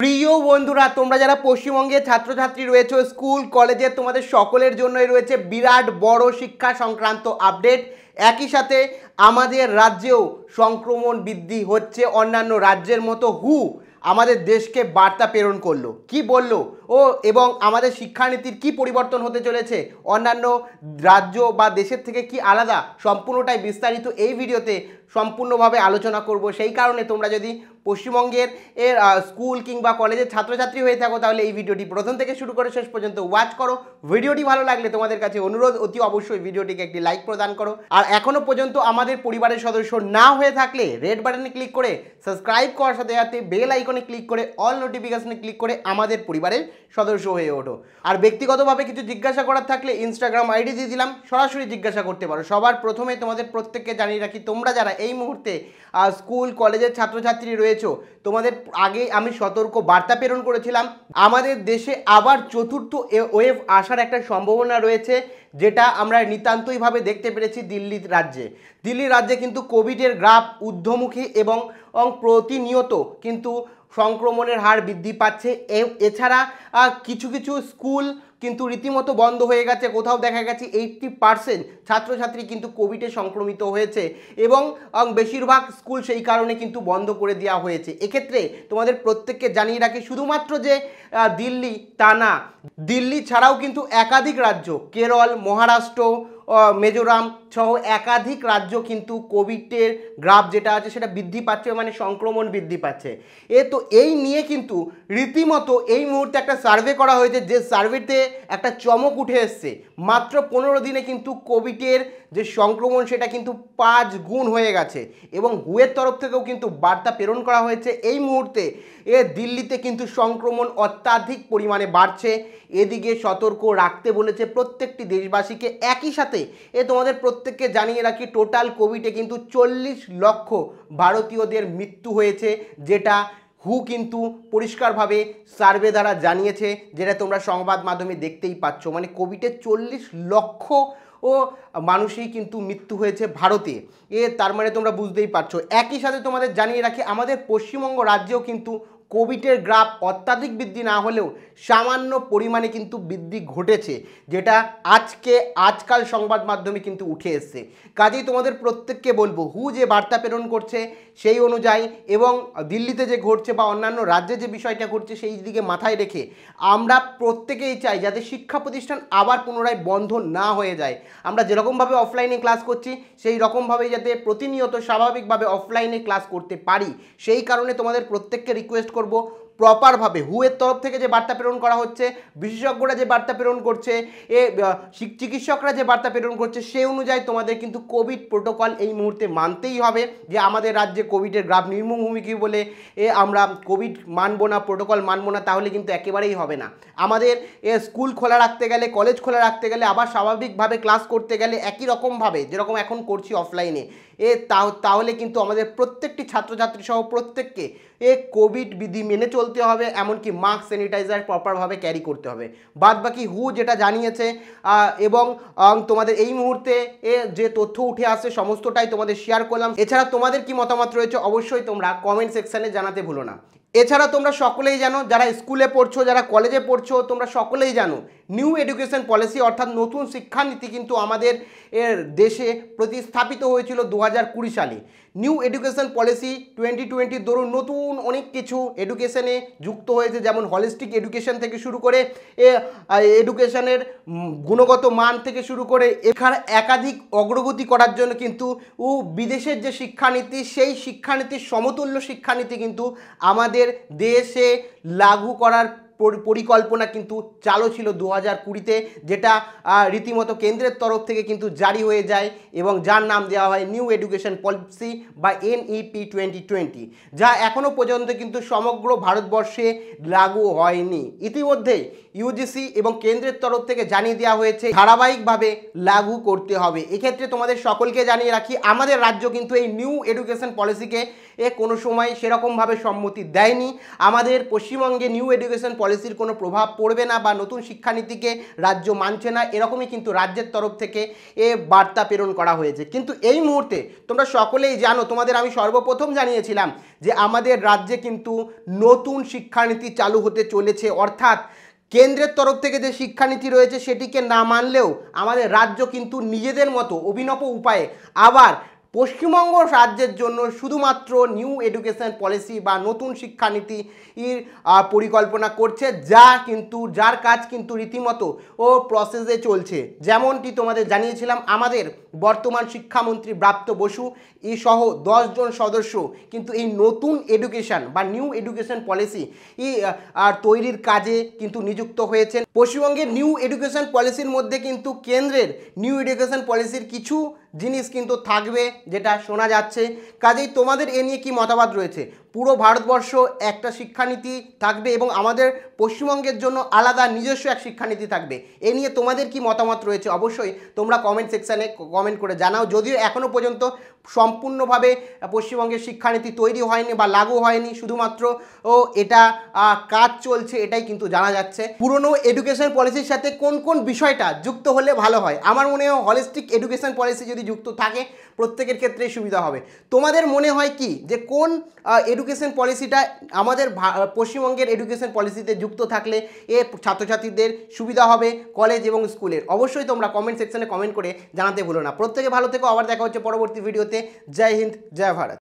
প্রিয় বন্ধুরা, তোমরা যারা পশ্চিমবঙ্গের ছাত্রছাত্রী রয়েছে, স্কুল, কলেজে, তোমাদের সকলের জন্যই রয়েছে বিরাট বড় শিক্ষা সংক্রান্ত আপডেট। একই সাথে আমাদের রাজ্যেও সংক্রমণ বৃদ্ধি হচ্ছে অন্যান্য রাজ্যের মতো হু, আমাদের দেশকে বার্তা প্রেরণ করল। কি বলল? ও এবং আমাদের শিক্ষানীতির কি পরিবর্তন হতে চলেছে, অন্যান্য রাজ্য বা দেশের থেকে কি আলাদা, সম্পূর্ণটাই বিস্তারিত এই ভিডিওতে সম্পূর্ণভাবে আলোচনা করব। সেই কারণে তোমরা যদি পশ্চিমবঙ্গের এর স্কুল কিংবা কলেজের ছাত্রছাত্রী হয়ে থাকো, তাহলে এই ভিডিওটি প্রথম থেকে শুরু করে শেষ পর্যন্ত ওয়াচ করো। ভিডিওটি ভালো লাগলে তোমাদের কাছে অনুরোধ, অতি অবশ্যই ভিডিওটিকে একটি লাইক প্রদান করো। আর এখনও পর্যন্ত আমাদের পরিবারের সদস্য না হয়ে থাকলে রেড বাটনে ক্লিক করে সাবস্ক্রাইব করার সাথে সাথে বেল আইকনে ক্লিক করে অল নোটিফিকেশনে ক্লিক করে আমাদের পরিবারের সদস্য হয়ে ওঠো। আর ব্যক্তিগতভাবে কিছু জিজ্ঞাসা করার থাকলে ইনস্টাগ্রাম আইডি দিয়ে দিলাম, সরাসরি জিজ্ঞাসা করতে পারো। সবার প্রথমে তোমাদের প্রত্যেককে জানিয়ে রাখি, তোমরা যারা এই মুহূর্তে স্কুল, কলেজের ছাত্রছাত্রী রয়েছো, তোমাদের আগে আমি সতর্ক বার্তা প্রেরণ করেছিলাম। আমাদের দেশে আবার চতুর্থ ওয়েভ আসার একটা সম্ভাবনা রয়েছে। যেটা আমরা নিতান্তইভাবে দেখতে পেরেছি দিল্লি রাজ্যে। দিল্লি রাজ্যে কিন্তু কোভিডের গ্রাফ ঊর্ধ্বমুখী এবং প্রতিনিয়ত কিন্তু সংক্রমণের হার বৃদ্ধি পাচ্ছে। এছাড়া কিছু কিছু স্কুল কিন্তু রীতিমতো বন্ধ হয়ে গেছে। কোথাও দেখা গেছে এইটটি পার্সেন্ট ছাত্রছাত্রী কিন্তু কোভিডে সংক্রমিত হয়েছে এবং বেশিরভাগ স্কুল সেই কারণে কিন্তু বন্ধ করে দেওয়া হয়েছে। এক্ষেত্রে তোমাদের প্রত্যেককে জানিয়ে রাখি শুধুমাত্র যে দিল্লি তা না, দিল্লি ছাড়াও কিন্তু একাধিক রাজ্য, কেরল, মহারাষ্ট্র মিজোরাম সহ একাধিক রাজ্য কিন্তু কোভিডের গ্রাফ যেটা আছে সেটা বৃদ্ধি পাচ্ছে মানে সংক্রমণ বৃদ্ধি পাচ্ছে। এ তো এই নিয়ে কিন্তু রীতিমতো এই মুহূর্তে একটা সার্ভে করা হয়েছে, যে সার্ভেতে একটা চমক উঠে এসছে। মাত্র পনেরো দিনে কিন্তু কোভিডের যে সংক্রমণ সেটা কিন্তু পাঁচ গুণ হয়ে গেছে এবং হুয়ের তরফ থেকেও কিন্তু বার্তা প্রেরণ করা হয়েছে। এই মুহূর্তে এ দিল্লিতে কিন্তু সংক্রমণ অত্যাধিক পরিমাণে বাড়ছে। এদিকে সতর্ক রাখতে বলেছে প্রত্যেকটি দেশবাসীকে। একই সাথে এ তোমাদের প্রত্যেককে জানিয়ে রাখি টোটাল কোভিডে কিন্তু চল্লিশ লক্ষ ভারতীয়দের মৃত্যু হয়েছে, যেটা হু কিন্তু পরিষ্কারভাবে সার্ভে দ্বারা জানিয়েছে, যেটা তোমরা সংবাদ মাধ্যমে দেখতেই পাচ্ছ। মানে কোভিডে চল্লিশ লক্ষ ও মানুষই কিন্তু মৃত্যু হয়েছে ভারতে। এ তার মানে তোমরা বুঝতেই পারছ। একই সাথে তোমাদের জানিয়ে রাখি, আমাদের পশ্চিমবঙ্গ রাজ্যেও কিন্তু কোভিডের গ্রাফ অত্যাধিক বৃদ্ধি না হলেও সামান্য পরিমাণে কিন্তু বৃদ্ধি ঘটেছে, যেটা আজকে, আজকাল সংবাদ মাধ্যমে কিন্তু উঠে এসছে। কাজেই তোমাদের প্রত্যেককে বলব, হু যে বার্তা প্রেরণ করছে সেই অনুযায়ী এবং দিল্লিতে যে ঘটছে বা অন্যান্য রাজ্যে যে বিষয়টা ঘটছে সেই দিকে মাথায় রেখে আমরা প্রত্যেকেই চাই যাতে শিক্ষা প্রতিষ্ঠান আবার পুনরায় বন্ধ না হয়ে যায়। আমরা যেরকমভাবে অফলাইনে ক্লাস করছি, সেই রকমভাবেই যাতে প্রতিনিয়ত স্বাভাবিকভাবে অফলাইনে ক্লাস করতে পারি। সেই কারণে তোমাদের প্রত্যেককে রিকোয়েস্ট করব প্রপারভাবে হুয়ের তরফ থেকে যে বার্তা প্রেরণ করা হচ্ছে, বিশেষজ্ঞরা যে বার্তা প্রেরণ করছে, এ চিকিৎসকরা যে বার্তা প্রেরণ করছে সেই অনুযায়ী তোমাদের কিন্তু কোভিড প্রোটোকল এই মুহূর্তে মানতেই হবে যে আমাদের রাজ্যে কোভিডের গ্রাফ নির্মূলভূমিকি বলে, এ, আমরা কোভিড মানবো না প্রোটোকল মানবো না, তাহলে কিন্তু একেবারেই হবে না। আমাদের, এ স্কুল খোলা রাখতে গেলে কলেজ খোলা রাখতে গেলে, আবার স্বাভাবিকভাবে ক্লাস করতে গেলে একই রকমভাবে, যেরকম এখন করছি অফলাইনে এ তাহলে কিন্তু আমাদের প্রত্যেকটি ছাত্রছাত্রী সহ প্রত্যেককে এ কোভিড বিধি মেনে চলতে হবে, এমনকি মাস্ক স্যানিটাইজার প্রপারভাবে ক্যারি করতে হবে। বাদ বাকি হু যেটা জানিয়েছে এবং তোমাদের এই মুহূর্তে এ যে তথ্য উঠে আসে সমস্তটাই তোমাদের শেয়ার করলাম। এছাড়া তোমাদের কি মতামত রয়েছে অবশ্যই তোমরা কমেন্ট সেকশানে জানাতে ভুলো না। এছাড়া তোমরা সকলেই জানো, যারা স্কুলে পড়ছো, যারা কলেজে পড়ছো, তোমরা সকলেই জানো নিউ এডুকেশন পলিসি অর্থাৎ নতুন শিক্ষানীতি কিন্তু আমাদের এর দেশে প্রতিস্থাপিত হয়েছিল দু হাজার কুড়ি সালে। New education policy twenty twenty দরুন নতুন অনেক কিছু এডুকেশনে যুক্ত হয়েছে, যেমন হলিস্টিক এডুকেশন থেকে শুরু করে এডুকেশনের গুণগত মান থেকে শুরু করে, এখানে একাধিক অগ্রগতি করার জন্য কিন্তু ও বিদেশের যে শিক্ষানীতি, সেই শিক্ষানীতির সমতুল্য শিক্ষানীতি কিন্তু আমাদের দেশে লাগু করার পরিকল্পনা কিন্তু চালু ছিল দু হাজার কুড়িতে, যেটা রীতিমতো কেন্দ্রের তরফ থেকে কিন্তু জারি হয়ে যায় এবং যার নাম দেওয়া হয় নিউ এডুকেশন পলিসি বা এনইপি টোয়েন্টি টোয়েন্টি যা এখনও পর্যন্ত কিন্তু সমগ্র ভারতবর্ষে লাগু হয়নি। ইতিমধ্যেই ইউজিসি এবং কেন্দ্রের তরফ থেকে জানিয়ে দেওয়া হয়েছে, ধারাবাহিকভাবে লাগু করতে হবে। এক্ষেত্রে তোমাদের সকলকে জানিয়ে রাখি, আমাদের রাজ্য কিন্তু এই নিউ এডুকেশন পলিসিকে এ কোনো সময় সেরকমভাবে সম্মতি দেয়নি। আমাদের পশ্চিমবঙ্গে নিউ এডুকেশন পলিসির কোনো প্রভাব পড়বে না বা নতুন শিক্ষানীতিকে রাজ্য মানছে না, এরকমই কিন্তু রাজ্যের তরফ থেকে এ বার্তা প্রেরণ করা হয়েছে। কিন্তু এই মুহূর্তে তোমরা সকলেই জানো, তোমাদের আমি সর্বপ্রথম জানিয়েছিলাম যে আমাদের রাজ্যে কিন্তু নতুন শিক্ষানীতি চালু হতে চলেছে। অর্থাৎ কেন্দ্রের তরফ থেকে যে শিক্ষানীতি রয়েছে সেটিকে না মানলেও আমাদের রাজ্য কিন্তু নিজেদের মতো অভিনব উপায়ে আবার পশ্চিমবঙ্গ রাজ্যের জন্য শুধুমাত্র নিউ এডুকেশন পলিসি বা নতুন শিক্ষানীতি এর পরিকল্পনা করছে, যা কিন্তু, যার কাজ কিন্তু রীতিমতো ও প্রসেসে চলছে। যেমনটি তোমাদের জানিয়েছিলাম, আমাদের বর্তমান শিক্ষামন্ত্রী ব্রাপ্ত বসু এই সহ দশজন সদস্য কিন্তু এই নতুন এডুকেশন বা নিউ এডুকেশন পলিসি ই তৈরির কাজে কিন্তু নিযুক্ত হয়েছেন। পশ্চিমবঙ্গের নিউ এডুকেশন পলিসির মধ্যে কিন্তু কেন্দ্রের নিউ এডুকেশন পলিসির কিছু জিনিস কিন্তু থাকবে যেটা শোনা যাচ্ছে। কাজেই তোমাদের এ নিয়ে কি মতামত রয়েছে? পুরো ভারতবর্ষ একটা শিক্ষানীতি থাকবে এবং আমাদের পশ্চিমবঙ্গের জন্য আলাদা নিজস্ব এক শিক্ষানীতি থাকবে। এ নিয়ে তোমাদের কি মতামত রয়েছে? অবশ্যই তোমরা কমেন্ট সেকশানে কমেন্ট করে জানাও। যদিও এখনও পর্যন্ত সম্পূর্ণভাবে পশ্চিমবঙ্গের শিক্ষানীতি তৈরি হয়নি বা লাগু হয়নি, শুধুমাত্র ও এটা কাজ চলছে এটাই কিন্তু জানা যাচ্ছে। পুরনো এডুকেশন পলিসির সাথে কোন কোন বিষয়টা যুক্ত হলে ভালো হয়? আমার মনে হয় হলিস্টিক এডুকেশন পলিসি যদি যুক্ত থাকে, প্রত্যেকের ক্ষেত্রেই সুবিধা হবে। তোমাদের মনে হয় কি যে কোন এডুকেশন পলিসিটা আমাদের পশ্চিমবঙ্গের এডুকেশন পলিসিতে যুক্ত থাকলে এ ছাত্রছাত্রীদের সুবিধা হবে কলেজ এবং স্কুলের। অবশ্যই তোমরা কমেন্ট সেকশনে কমেন্ট করে জানাতে ভুলো না। প্রত্যেকে ভালো থেকো। আবার দেখা হচ্ছে পরবর্তী ভিডিওতে জয় হিন্দ, জয় ভারত।